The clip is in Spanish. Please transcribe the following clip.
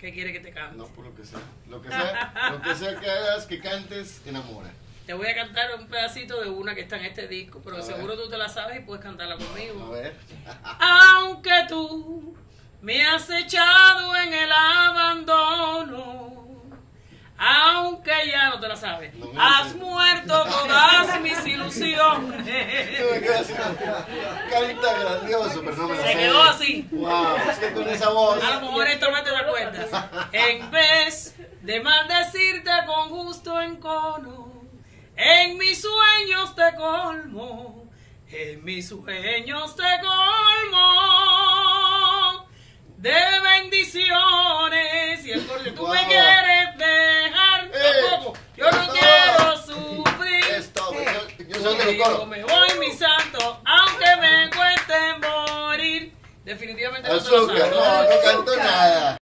¿Qué quiere que te cante? No, por lo que sea. Lo que sea, lo que, sea que hagas, que cantes, enamora. Te voy a cantar un pedacito de una que está en este disco, pero A seguro ver. tú te la sabes y puedes cantarla A conmigo. ver. Aunque tú me has echado en el abandono, aunque ya no te la sabes, No has muerto quedas así, Canta grandioso, pero no me lo Se sé. quedó así. Wow, es que con esa voz. A lo mejor esto no te la cuentas. En vez de maldecirte con gusto encono, en mis sueños te colmo, en mis sueños te colmo de bendiciones. Yo, soy de los coros. me voy, mi santo, aunque me cueste morir. Definitivamente no te lo Azúcar, no, no canto nada.